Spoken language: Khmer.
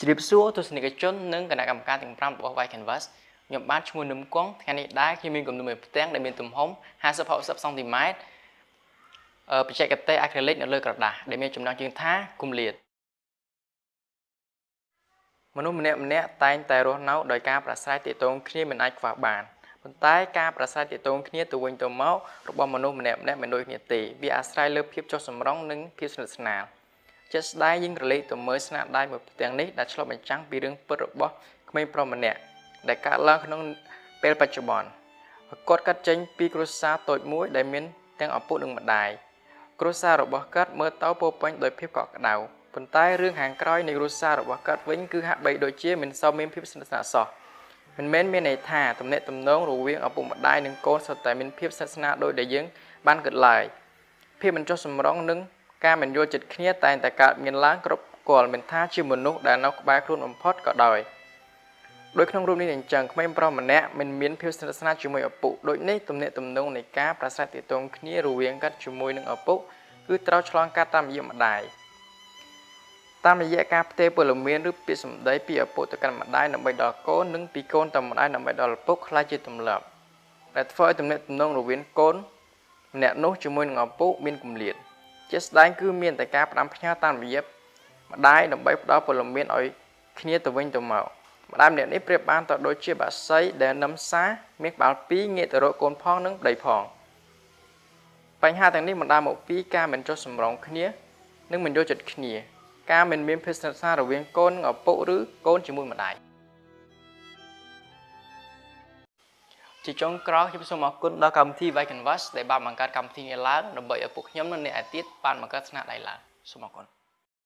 ជ្រាបសួរទស្សនិកជននិងគណៈកម្មការទាំង5របស់ Y Canvas ខ្ញុំបាទឈ្មោះនឹមគង់ថ្ងៃនេះដែរខ្ញុំមានគំនូរមួយផ្ទាំងដែលមានទំហំ50 60សង់ទីម៉ែត្របច្ចេកទេសអាក្រិលិកនៅលើក្រដាសដែលមានចំណងជើងថាគម្លាតមនុស្សម្នាក់ម្នាក់តែងតែរស់នៅដោយការប្រស្រ័យទាក់ទងគ្នាមិនអាចខ្វះបានប៉ុន្តែការប្រស្រ័យទាក់ទងគ្នាទៅវិញទៅមករបស់មនុស្សម្នាក់ម្នាក់មិនដូចគ្នាទេវាអាស្រ័យលើភាពចុះសម្រុងនិងភាពស្និទ្ធស្នាល ជាក់ស្ដែងយើងរលេខទៅមើលស្នាដៃមួយផ្ទាំងនេះដែលឆ្លុះបញ្ចាំងពីរឿងពិតរបស់ក្មេងប្រុសម្នាក់ដែលកើតឡើងក្នុងពេលបច្ចុប្បន្នគាត់កាត់ចេញពីគ្រួសារតូចមួយដែលមានទាំងឪពុកនិងម្ដាយគ្រួសាររបស់គាត់មើលទៅពោពេញដោយភាពកក់ក្ដៅប៉ុន្តែរឿងខាងក្រោយនៃគ្រួសាររបស់គាត់វិញគឺហាក់បីដូចជាមិនសូវមានភាពស្និទ្ធស្នាលសោះមិនមែនមានន័យថាទំនាក់ទំនងរវាងឪពុកម្ដាយនិងកូនសុទ្ធតែមានភាពស្និទ្ធស្នាលដោយដែលយើងបានគិតឡើយភាពមិនចុះសម្រុងនិង ការមិនយល់ចិត្តគ្នាតែងតែកើតមានឡើងគ្រប់គល់មិនថាជាមនុស្សដែលនៅក្បែរខ្លួនបំផុតក៏ដោយដោយក្នុងរូបនេះអញ្ចឹងក្មេងប្រុសម្នាក់មិនមានភាពស្និទ្ធស្នាលជាមួយឪពុកដូចនេះទំនាក់ទំនងនៃការប្រស្រ័យទាក់ទងគ្នារវាងគាត់ជាមួយនឹងឪពុកគឺត្រូវឆ្លងកាត់តាមរយៈម្ដាយតាមរយៈការផ្ទេរពលមានឬពាក្យសម្ដីពីឪពុកទៅកាន់ម្ដាយដើម្បីដល់កូននិងពីកូនទៅម្ដាយដើម្បីដល់ឪពុកខ្លះជាទម្លាប់ដែលធ្វើឲ្យទំនាក់ទំនងរវាងកូនម្នាក់នោះជាមួយនឹងឪពុកមានគម្លាត ជាស្ដែងគឺមានតែការផ្ដាំផ្ញើតាមរយៈម្ដាយដើម្បីផ្ដល់ពលមានឲ្យគ្នាទៅវិញទៅមកម្ដាយម្នាក់នេះប្រៀបបានទៅដូចជាបាសីដែលនឹមសាមានក្បាល2ងាកទៅរកកូនផងនិងប្តីផងបញ្ហាទាំងនេះបណ្ដាលមកពីការមិនចុះសម្រុងគ្នា និងមិនយល់ចិត្តគ្នា ការមិនមានភាពស្និទ្ធស្នាលរវាងកូននិងឪពុកឬកូនជាមួយម្ដាយ ជាចុងក្រោយខ្ញុំសូមអរគុណដល់កម្មវិធី Vai Canvas ដែលបានបង្កើតកម្មវិធីនេះឡើងដើម្បីឲ្យពួកខ្ញុំនិងអ្នកឯទៀតបានបង្កើតស្នាដៃឡើងសូមអរគុណ